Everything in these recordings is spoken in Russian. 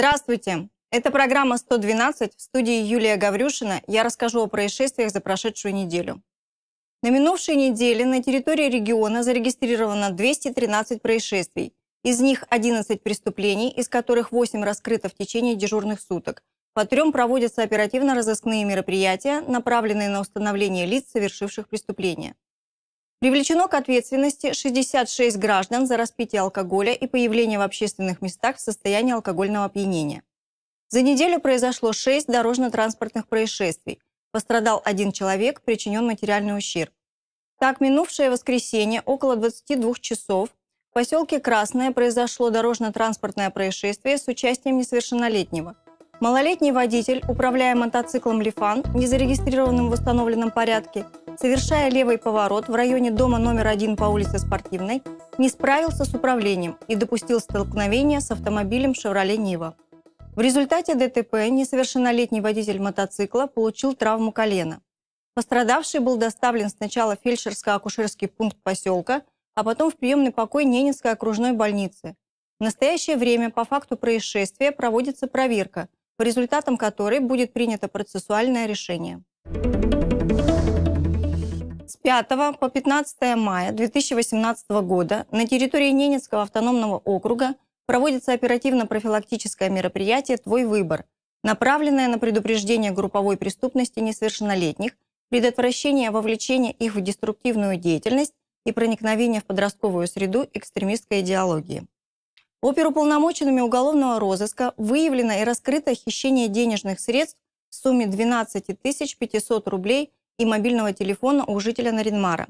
Здравствуйте! Это программа «112». В студии Юлия Гаврюшина. Я расскажу о происшествиях за прошедшую неделю. На минувшей неделе на территории региона зарегистрировано 213 происшествий. Из них 11 преступлений, из которых 8 раскрыто в течение дежурных суток. По трем проводятся оперативно-розыскные мероприятия, направленные на установление лиц, совершивших преступления. Привлечено к ответственности 66 граждан за распитие алкоголя и появление в общественных местах в состоянии алкогольного опьянения. За неделю произошло 6 дорожно-транспортных происшествий. Пострадал один человек, причинен материальный ущерб. Так, минувшее воскресенье около 22 часов в поселке Красное произошло дорожно-транспортное происшествие с участием несовершеннолетнего. Малолетний водитель, управляя мотоциклом «Лифан», незарегистрированным в установленном порядке, совершая левый поворот в районе дома номер один по улице Спортивной, не справился с управлением и допустил столкновение с автомобилем «Шевроле Нива». В результате ДТП несовершеннолетний водитель мотоцикла получил травму колена. Пострадавший был доставлен сначала в фельдшерско-акушерский пункт поселка, а потом в приемный покой Ненецкой окружной больницы. В настоящее время по факту происшествия проводится проверка, по результатам которой будет принято процессуальное решение. С 5 по 15 мая 2018 года на территории Ненецкого автономного округа проводится оперативно-профилактическое мероприятие «Твой выбор», направленное на предупреждение групповой преступности несовершеннолетних, предотвращение вовлечения их в деструктивную деятельность и проникновение в подростковую среду экстремистской идеологии. Оперуполномоченными уголовного розыска выявлено и раскрыто хищение денежных средств в сумме 12 500 рублей и мобильного телефона у жителя Наринмара.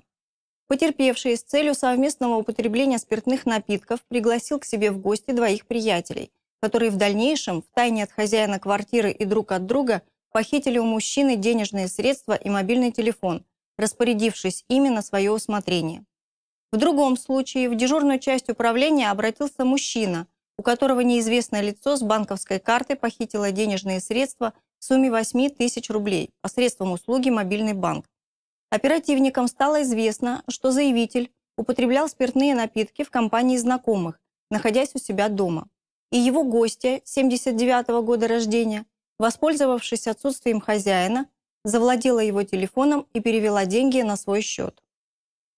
Потерпевший с целью совместного употребления спиртных напитков пригласил к себе в гости двоих приятелей, которые в дальнейшем, втайне от хозяина квартиры и друг от друга, похитили у мужчины денежные средства и мобильный телефон, распорядившись ими на свое усмотрение. В другом случае в дежурную часть управления обратился мужчина, у которого неизвестное лицо с банковской карты похитило денежные средства в сумме 8 тысяч рублей посредством услуги «Мобильный банк». Оперативникам стало известно, что заявитель употреблял спиртные напитки в компании знакомых, находясь у себя дома. И его гостья, 79 -го года рождения, воспользовавшись отсутствием хозяина, завладела его телефоном и перевела деньги на свой счет.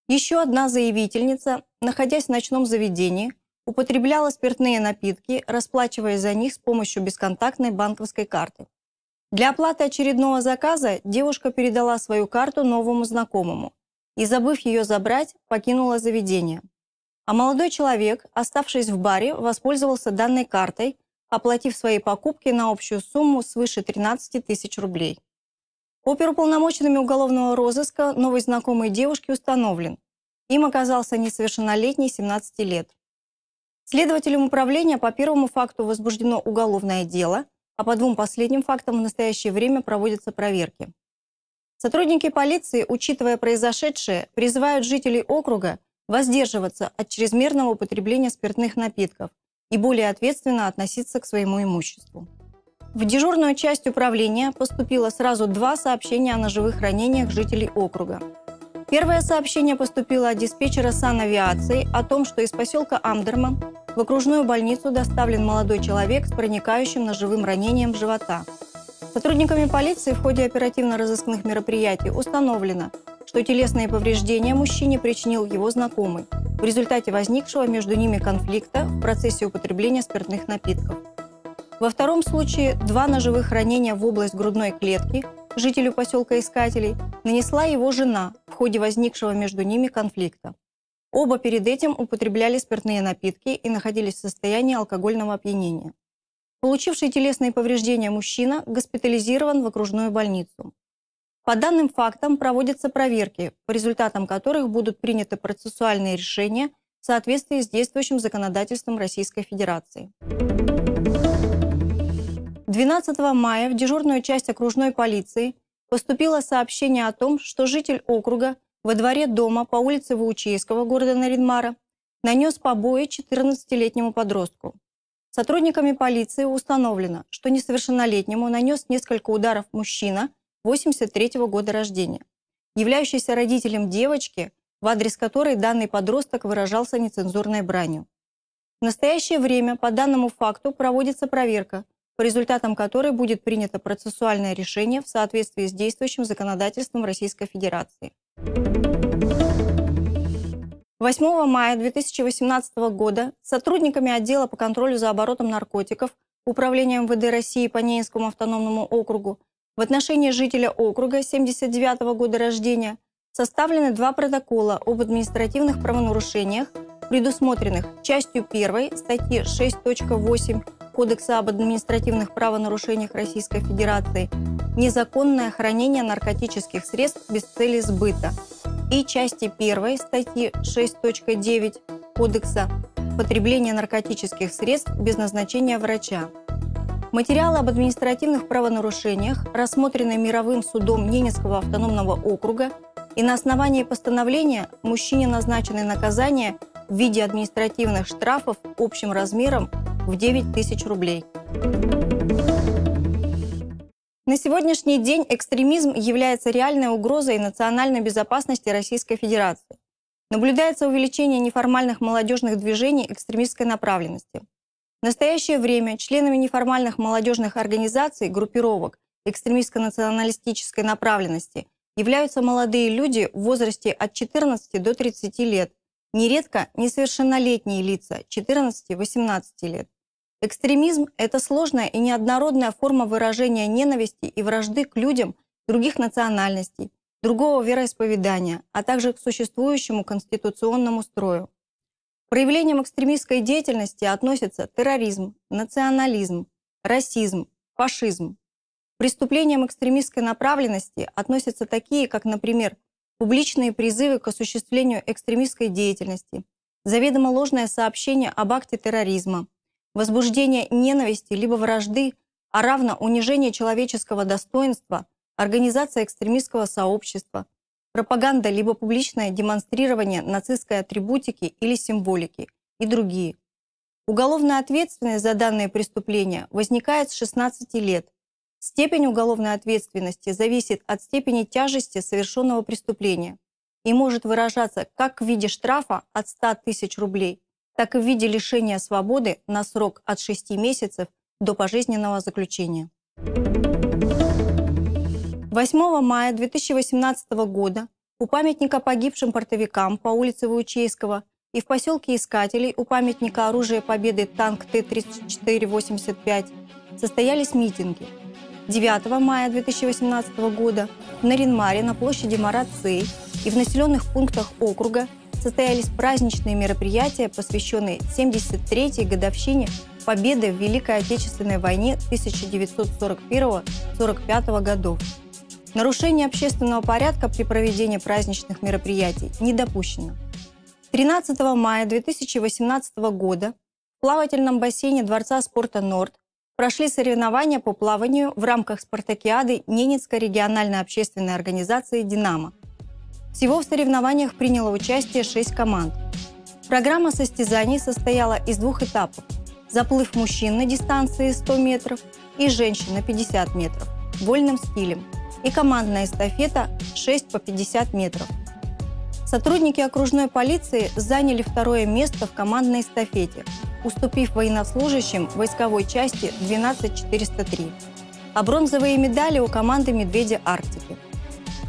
Еще одна заявительница, находясь в ночном заведении, употребляла спиртные напитки, расплачиваясь за них с помощью бесконтактной банковской карты. Для оплаты очередного заказа девушка передала свою карту новому знакомому и, забыв ее забрать, покинула заведение. А молодой человек, оставшись в баре, воспользовался данной картой, оплатив свои покупки на общую сумму свыше 13 тысяч рублей. Оперуполномоченными уголовного розыска новой знакомой девушки установлен. Им оказался несовершеннолетний 17 лет. Следователем управления по первому факту возбуждено уголовное дело – а по двум последним фактам в настоящее время проводятся проверки. Сотрудники полиции, учитывая произошедшее, призывают жителей округа воздерживаться от чрезмерного употребления спиртных напитков и более ответственно относиться к своему имуществу. В дежурную часть управления поступило сразу два сообщения о ножевых ранениях жителей округа. Первое сообщение поступило от диспетчера санавиации о том, что из поселка Амдерман в окружную больницу доставлен молодой человек с проникающим ножевым ранением живота. Сотрудниками полиции в ходе оперативно-розыскных мероприятий установлено, что телесные повреждения мужчине причинил его знакомый в результате возникшего между ними конфликта в процессе употребления спиртных напитков. Во втором случае два ножевых ранения в область грудной клетки жителю поселка Искателей нанесла его жена в ходе возникшего между ними конфликта. Оба перед этим употребляли спиртные напитки и находились в состоянии алкогольного опьянения. Получивший телесные повреждения мужчина госпитализирован в окружную больницу. По данным фактам проводятся проверки, по результатам которых будут приняты процессуальные решения в соответствии с действующим законодательством Российской Федерации. 12 мая в дежурную часть окружной полиции поступило сообщение о том, что житель округа во дворе дома по улице Ваучейского города Наринмара нанес побои 14-летнему подростку. Сотрудниками полиции установлено, что несовершеннолетнему нанес несколько ударов мужчина 83 -го года рождения, являющийся родителем девочки, в адрес которой данный подросток выражался нецензурной бранью. В настоящее время по данному факту проводится проверка, по результатам которой будет принято процессуальное решение в соответствии с действующим законодательством Российской Федерации. 8 мая 2018 года сотрудниками отдела по контролю за оборотом наркотиков Управления МВД России по Ненецкому автономному округу в отношении жителя округа 79 -го года рождения составлены два протокола об административных правонарушениях, предусмотренных частью 1 статьи 6.8 Кодекса об административных правонарушениях Российской Федерации «Незаконное хранение наркотических средств без цели сбыта» и части 1 статьи 6.9 Кодекса «Потребление наркотических средств без назначения врача». Материалы об административных правонарушениях, рассмотренные мировым судом Ненецкого автономного округа, и на основании постановления мужчине назначены наказание в виде административных штрафов общим размером в 9 тысяч рублей. На сегодняшний день экстремизм является реальной угрозой национальной безопасности Российской Федерации. Наблюдается увеличение неформальных молодежных движений экстремистской направленности. В настоящее время членами неформальных молодежных организаций, группировок экстремистско-националистической направленности являются молодые люди в возрасте от 14 до 30 лет, нередко несовершеннолетние лица 14-18 лет. Экстремизм – это сложная и неоднородная форма выражения ненависти и вражды к людям других национальностей, другого вероисповедания, а также к существующему конституционному строю. Проявлением экстремистской деятельности относятся терроризм, национализм, расизм, фашизм. Преступлениям экстремистской направленности относятся такие, как, например, публичные призывы к осуществлению экстремистской деятельности, заведомо ложное сообщение об акте терроризма, возбуждение ненависти либо вражды, а равно унижение человеческого достоинства, организация экстремистского сообщества, пропаганда либо публичное демонстрирование нацистской атрибутики или символики и другие. Уголовная ответственность за данные преступления возникает с 16 лет. Степень уголовной ответственности зависит от степени тяжести совершенного преступления и может выражаться как в виде штрафа от 100 тысяч рублей, так и в виде лишения свободы на срок от 6 месяцев до пожизненного заключения. 8 мая 2018 года у памятника погибшим портовикам по улице Ваучейского и в поселке Искателей у памятника оружия Победы танк Т-3485 состоялись митинги. 9 мая 2018 года в Наринмаре на площади Марат Цей и в населенных пунктах округа состоялись праздничные мероприятия, посвященные 73-й годовщине победы в Великой Отечественной войне 1941-1945 годов. Нарушение общественного порядка при проведении праздничных мероприятий не допущено. 13 мая 2018 года в плавательном бассейне Дворца спорта «Норд» прошли соревнования по плаванию в рамках спартакиады Ненецкой региональной общественной организации «Динамо», всего в соревнованиях приняло участие 6 команд. Программа состязаний состояла из двух этапов. Заплыв мужчин на дистанции 100 метров и женщин на 50 метров вольным стилем и командная эстафета 6 по 50 метров. Сотрудники окружной полиции заняли второе место в командной эстафете, уступив военнослужащим войсковой части 12403. А бронзовые медали у команды «Медведи Арктики».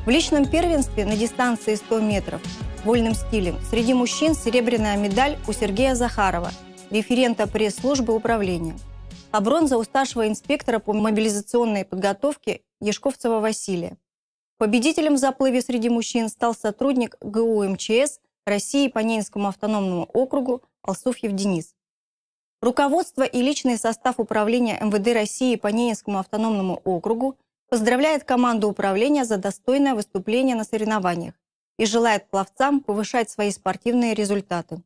В личном первенстве на дистанции 100 метров вольным стилем среди мужчин серебряная медаль у Сергея Захарова, референта пресс-службы управления, а бронза у старшего инспектора по мобилизационной подготовке Ешковцева Василия. Победителем в заплыве среди мужчин стал сотрудник ГУ МЧС России по Ненецкому автономному округу Алсуфьев Денис. Руководство и личный состав управления МВД России по Ненецкому автономному округу поздравляет команду управления за достойное выступление на соревнованиях и желает пловцам повышать свои спортивные результаты.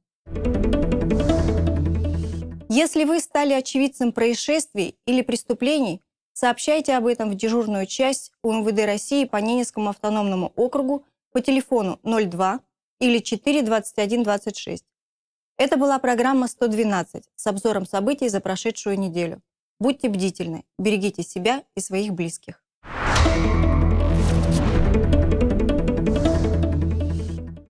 Если вы стали очевидцем происшествий или преступлений, сообщайте об этом в дежурную часть УМВД России по Ненецкому автономному округу по телефону 02 или 42126. Это была программа 112 с обзором событий за прошедшую неделю. Будьте бдительны, берегите себя и своих близких.